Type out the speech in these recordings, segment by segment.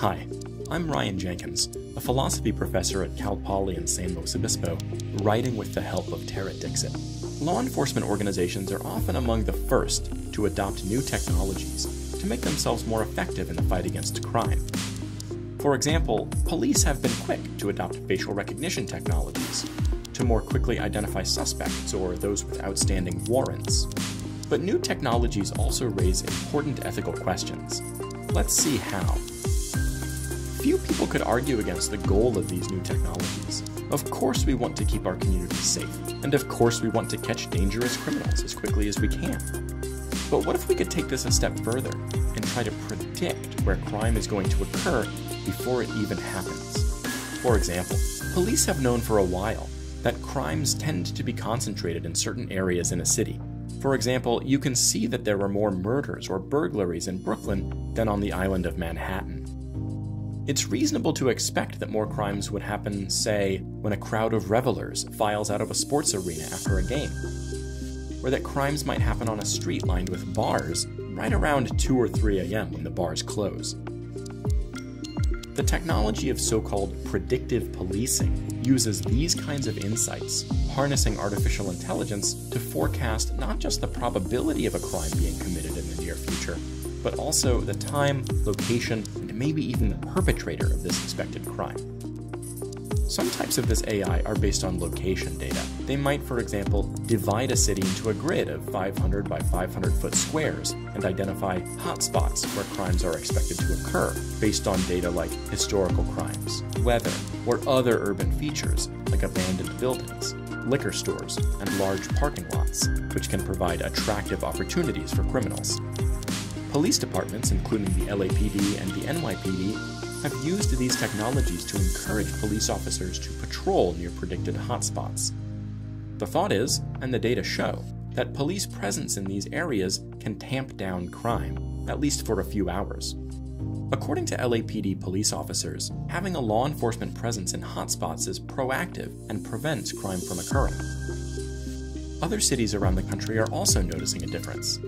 Hi, I'm Ryan Jenkins, a philosophy professor at Cal Poly in San Luis Obispo, writing with the help of Tara Dixit. Law enforcement organizations are often among the first to adopt new technologies to make themselves more effective in the fight against crime. For example, police have been quick to adopt facial recognition technologies to more quickly identify suspects or those with outstanding warrants. But new technologies also raise important ethical questions. Let's see how. People could argue against the goal of these new technologies. Of course, we want to keep our communities safe, and of course, we want to catch dangerous criminals as quickly as we can. But what if we could take this a step further and try to predict where crime is going to occur before it even happens? For example, police have known for a while that crimes tend to be concentrated in certain areas in a city. For example, you can see that there were more murders or burglaries in Brooklyn than on the island of Manhattan. It's reasonable to expect that more crimes would happen, say, when a crowd of revelers files out of a sports arena after a game, or that crimes might happen on a street lined with bars right around 2 or 3 a.m. when the bars close. The technology of so called predictive policing uses these kinds of insights, harnessing artificial intelligence to forecast not just the probability of a crime being committed in the near future, but also the time, location, maybe even the perpetrator of this expected crime. Some types of this AI are based on location data. They might, for example, divide a city into a grid of 500 by 500 foot squares and identify hotspots where crimes are expected to occur based on data like historical crimes, weather, or other urban features like abandoned buildings, liquor stores, and large parking lots, which can provide attractive opportunities for criminals. Police departments, including the LAPD and the NYPD, have used these technologies to encourage police officers to patrol near predicted hotspots. The thought is, and the data show, that police presence in these areas can tamp down crime, at least for a few hours. According to LAPD police officers, having a law enforcement presence in hotspots is proactive and prevents crime from occurring. Other cities around the country are also noticing a difference.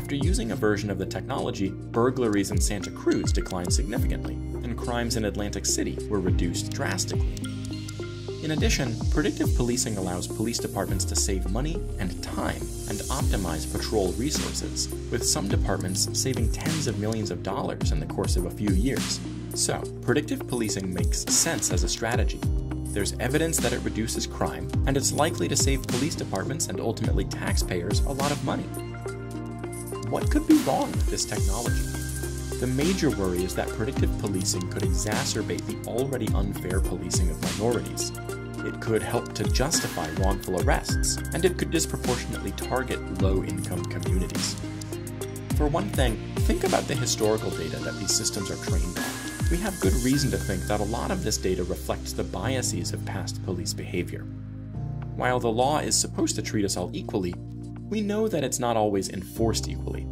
After using a version of the technology, burglaries in Santa Cruz declined significantly, and crimes in Atlantic City were reduced drastically. In addition, predictive policing allows police departments to save money and time and optimize patrol resources, with some departments saving tens of millions of dollars in the course of a few years. So, predictive policing makes sense as a strategy. There's evidence that it reduces crime, and it's likely to save police departments and ultimately taxpayers a lot of money. What could be wrong with this technology? The major worry is that predictive policing could exacerbate the already unfair policing of minorities. It could help to justify wrongful arrests, and it could disproportionately target low income communities. For one thing, think about the historical data that these systems are trained on. We have good reason to think that a lot of this data reflects the biases of past police behavior. While the law is supposed to treat us all equally, we know that it's not always enforced equally,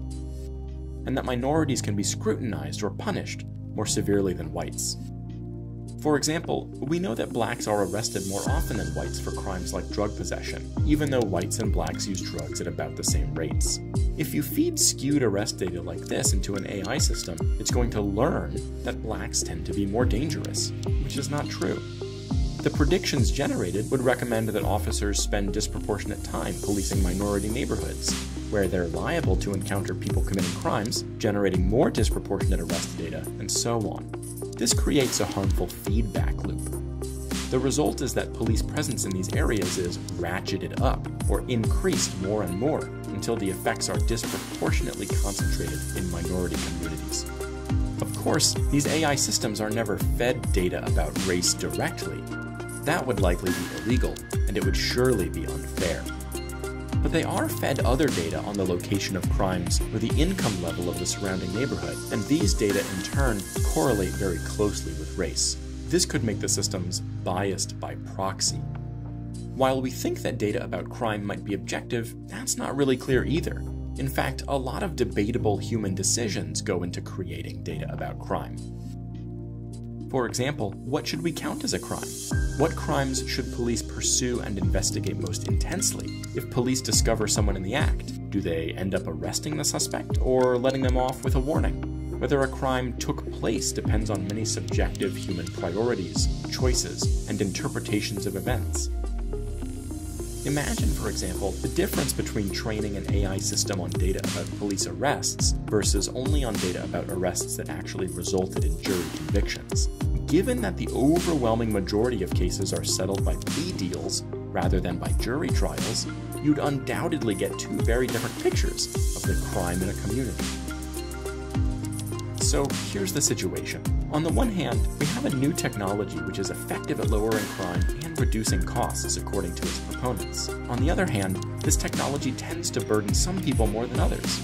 and that minorities can be scrutinized or punished more severely than whites. For example, we know that blacks are arrested more often than whites for crimes like drug possession, even though whites and blacks use drugs at about the same rates. If you feed skewed arrest data like this into an AI system, it's going to learn that blacks tend to be more dangerous, which is not true. The predictions generated would recommend that officers spend disproportionate time policing minority neighborhoods, where they're liable to encounter people committing crimes, generating more disproportionate arrest data, and so on. This creates a harmful feedback loop. The result is that police presence in these areas is ratcheted up or increased more and more until the effects are disproportionately concentrated in minority communities. Of course, these AI systems are never fed data about race directly, that would likely be illegal, and it would surely be unfair. But they are fed other data on the location of crimes or the income level of the surrounding neighborhood, and these data in turn correlate very closely with race. This could make the systems biased by proxy. While we think that data about crime might be objective, that's not really clear either. In fact, a lot of debatable human decisions go into creating data about crime. For example, what should we count as a crime? What crimes should police pursue and investigate most intensely? If police discover someone in the act, do they end up arresting the suspect or letting them off with a warning? Whether a crime took place depends on many subjective human priorities, choices, and interpretations of events. Imagine, for example, the difference between training an AI system on data about police arrests versus only on data about arrests that actually resulted in jury convictions. Given that the overwhelming majority of cases are settled by plea deals rather than by jury trials, you'd undoubtedly get two very different pictures of the crime in a community. So here's the situation. On the one hand, we have a new technology which is effective at lowering crime and reducing costs, according to its proponents. On the other hand, this technology tends to burden some people more than others.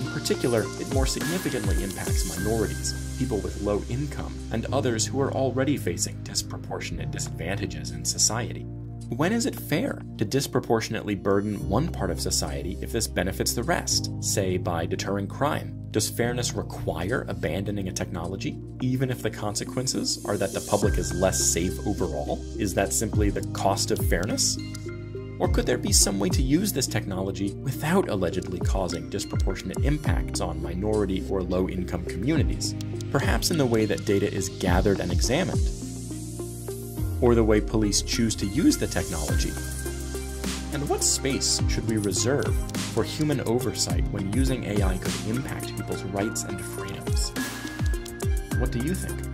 In particular, it more significantly impacts minorities, people with low income, and others who are already facing disproportionate disadvantages in society. When is it fair to disproportionately burden one part of society if this benefits the rest, say by deterring crime? Does fairness require abandoning a technology, even if the consequences are that the public is less safe overall? Is that simply the cost of fairness? Or could there be some way to use this technology without allegedly causing disproportionate impacts on minority or low income communities? Perhaps in the way that data is gathered and examined, or the way police choose to use the technology? And what space should we reserve for human oversight when using AI could impact people's rights and freedoms? What do you think?